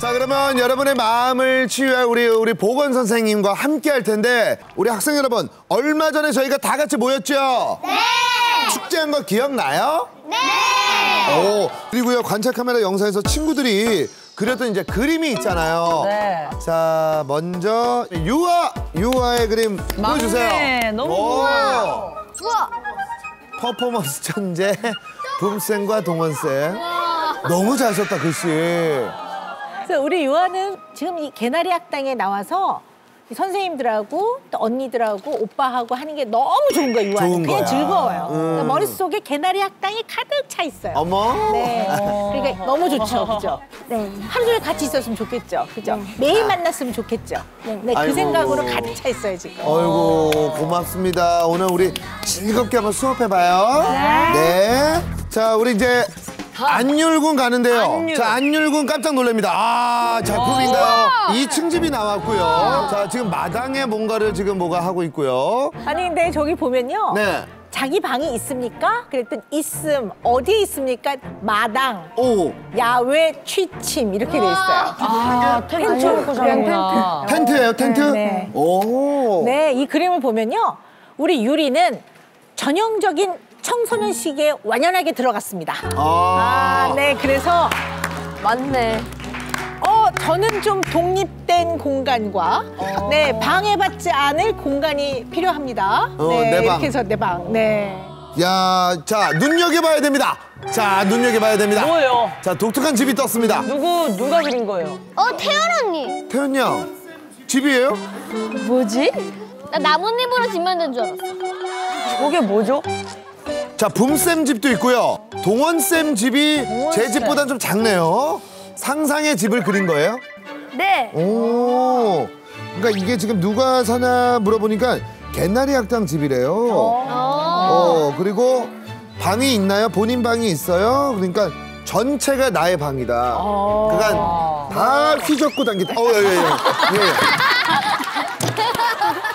자 그러면 여러분의 마음을 치유할 우리 우리 보건 선생님과 함께 할 텐데 우리 학생 여러분 얼마 전에 저희가 다 같이 모였죠? 네. 축제한 거 기억나요? 네. 오 그리고요 관찰 카메라 영상에서 친구들이 그렸던 이제 그림이 있잖아요. 네. 자 먼저 유아 유아의 그림 보여주세요. 막내, 너무 오. 우와. 퍼포먼스 천재 붐쌤과 동원쌤 너무 잘 썼다 글씨. 그래서 우리 유아는 지금 이 개나리 학당에 나와서 이 선생님들하고 또 언니들하고 오빠하고 하는 게 너무 좋은 거예요, 유아는. 좋은 그냥 거야. 즐거워요. 음. 그러니까 머릿속에 개나리 학당이 가득 차 있어요. 어머. 네. 그러니까 너무 좋죠, 그죠? 네. 하루 종일 같이 있었으면 좋겠죠, 그죠? 매일 만났으면 좋겠죠. 네, 그 아이고. 생각으로 가득 차 있어요, 지금. 어이구 고맙습니다. 오늘 우리 즐겁게 한번 수업해봐요. 네. 자 우리 이제 안율군 가는데요. 안율. 자 안율군 깜짝 놀랍니다. 아 작품인가요? 2층 집이 나왔고요. 자 지금 마당에 뭔가를 지금 뭐가 하고 있고요. 아니, 근데 저기 보면요. 네. 자기 방이 있습니까? 그랬더니 있음. 어디에 있습니까? 마당, 오 야외, 취침 이렇게 돼 있어요. 아, 텐트 텐트. 자는구나. 텐트예요 텐트? 네, 네. 오. 네, 이 그림을 보면요. 우리 유리는 전형적인 청소년 시기에 완연하게 들어갔습니다. 아. 아, 네, 그래서 맞네. 어, 저는 좀 독립된 공간과 네, 방해받지 않을 공간이 필요합니다. 어, 네, 내 방. 이렇게 해서 내 방. 네. 야, 자 눈여겨봐야 됩니다. 자 눈여겨봐야 됩니다. 뭐예요? 자 독특한 집이 떴습니다. 누구, 누가 그린 거예요? 어 태연 언니. 태연 양 집이에요? 뭐지? 나 나뭇잎으로 집 만든 줄 알았어. 저게 뭐죠? 자, 붐쌤 집도 있고요. 동원쌤 집이 제. 집보단 좀 작네요. 상상의 집을 그린 거예요? 네. 오. 그러니까 이게 지금 누가 사나 물어보니까 개나리 학당 집이래요. 어. 어, 그리고 방이 있나요? 본인 방이 있어요? 그러니까 전체가 나의 방이다. 그러니까 다 휘젓고 당기다. 어, 예, 예, 예. 예.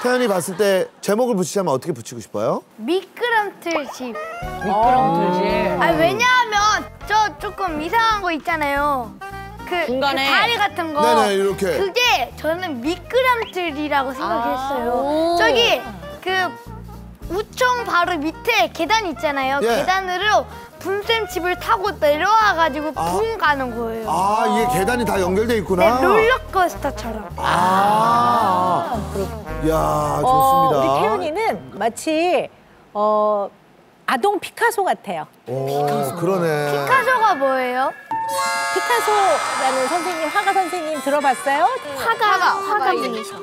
태연이 봤을 때 제목을 붙이자면 어떻게 붙이고 싶어요? 미끄 럼틀 집. 미끄럼틀지. 아 왜냐하면 저 조금 이상한 거 있잖아요. 그, 중간에. 그 다리 같은 거. 네네, 이렇게. 그게 저는 미끄럼틀이라고 생각했어요. 저기 그 우청 바로 밑에 계단 있잖아요. 예. 계단으로 분쌤 집을 타고 내려와가지고 아. 붕 가는 거예요. 아, 이게 계단이 다 연결돼 네, 있구나. 롤러코스터처럼. 아, 야 어, 좋습니다. 우리 태연이는 마치 어, 아동 피카소 같아요. 오, 그러네. 피카소가 뭐예요? 피카소라는 선생님, 화가 선생님 들어봤어요? 화가 화가분이셔.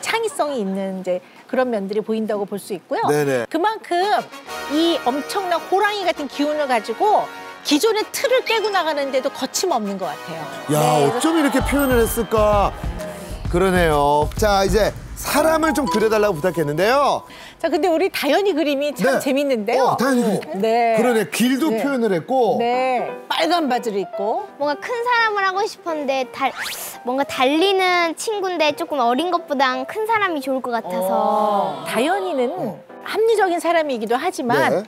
창의성이 있는 이제 그런 면들이 보인다고 볼 수 있고요. 네네. 그만큼 이 엄청난 호랑이 같은 기운을 가지고 기존의 틀을 깨고 나가는데도 거침없는 것 같아요. 야, 네, 어쩜 이렇게 표현을 했을까? 그러네요. 자, 이제 사람을 좀 그려달라고 부탁했는데요. 자, 근데 우리 다현이 그림이 참 네. 재밌는데요. 어, 다현이 그림. 네. 그러네, 길도 네. 표현을 했고. 네. 빨간 바지를 입고 뭔가 큰 사람을 하고 싶었는데 달, 뭔가 달리는 친구인데 조금 어린 것보단 큰 사람이 좋을 것 같아서 다현이는 합리적인 사람이기도 하지만 네.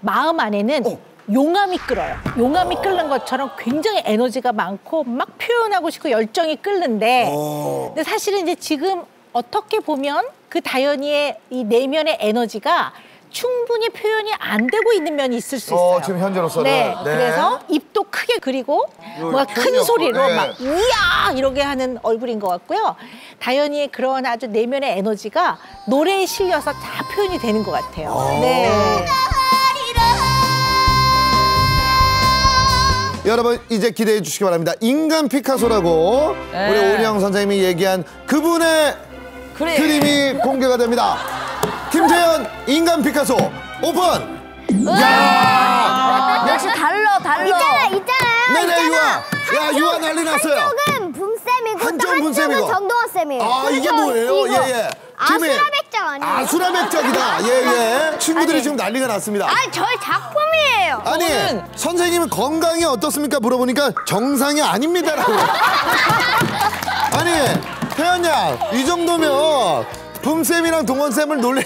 마음 안에는 어. 용암이 끓어요. 용암이 끓는 것처럼 굉장히 에너지가 많고 막 표현하고 싶고 열정이 끓는데 어. 근데 사실은 이제 지금 어떻게 보면 그 다현이의 이 내면의 에너지가 충분히 표현이 안 되고 있는 면이 있을 수 있어요. 어, 지금 현재로서는. 네. 네. 그래서 입도 크게 그리고 뭔가 톤이 큰 소리로 네. 막 이야 이러게 하는 얼굴인 것 같고요. 다현이의 그런 아주 내면의 에너지가 노래에 실려서 다 표현이 되는 것 같아요. 네. 여러분, 이제 기대해 주시기 바랍니다. 인간 피카소라고 네. 우리 오은영 선생님이 얘기한 그분의 그래. 그림이 공개가 됩니다. 김태현 인간 피카소 오픈! 야! 역시 달러 달러 있잖아 있잖아요 네네, 유아! 야, 유아 난리 났어요. 한쪽은 붐쌤이고 또 한쪽은 붐쌤이고. 한쪽은 정동원 쌤이에요 아, 이게 뭐예요? 예, 예. 지금- 아수라백작 아니에요? 아수라백작이다. 예, 예. 친구들이 지금 난리가 났습니다. 아니 저희 작품이에요. 아니, 저는- 선생님은 건강이 어떻습니까? 물어보니까 정상이 아닙니다라고. 아니, 태연 양, 이 정도면 붐쌤이랑 동원쌤을 놀래.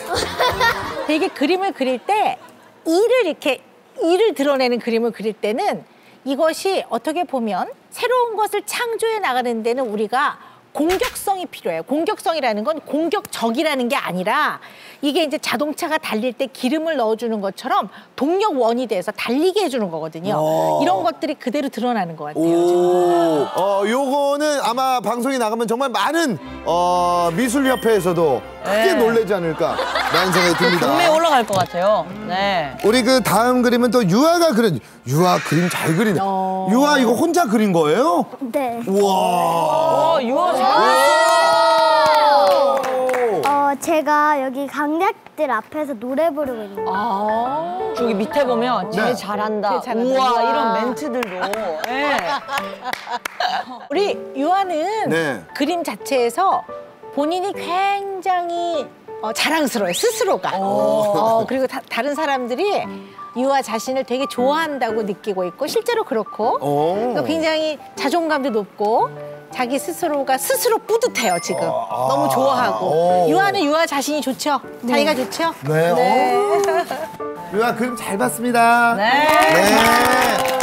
되게 그림을 그릴 때 이를 이렇게 이를 드러내는 그림을 그릴 때는 이것이 어떻게 보면 새로운 것을 창조해 나가는 데는 우리가 공격성이 필요해요. 공격성이라는 건 공격적이라는 게 아니라 이게 이제 자동차가 달릴 때 기름을 넣어주는 것처럼 동력원이 돼서 달리게 해주는 거거든요. 오. 이런 것들이 그대로 드러나는 것 같아요. 오, 어, 요거는 아마 방송이 나가면 정말 많은 어, 미술협회에서도 크게 네. 놀라지 않을까 라는 생각이 듭니다. 분명히 올라갈 것 같아요. 네. 우리 그 다음 그림은 또 유아가 그린 유아 그림 잘 그리네. 어. 유아 이거 혼자 그린 거예요? 네. 우와. 어, 유아 잘. 어, 제가 여기 강약들 앞에서 노래 부르고 있는 거예요. 아. 저기 밑에 보면 쟤 네. 잘한다. 쟤 잘한다. 우와, 우와. 이런 멘트들도. 네. 우리 유아는 네. 그림 자체에서 본인이 굉장히 어, 자랑스러워요 스스로가. 어, 그리고 다, 른 사람들이 유아 자신을 되게 좋아한다고 느끼고 있고 실제로 그렇고 오. 또 굉장히 자존감도 높고 자기 스스로가 스스로 뿌듯해요 지금 너무 좋아하고 오. 유아는 유아 자신이 좋죠 자기가 좋죠 네. 어. 유아 그림 잘 봤습니다. 네. 네.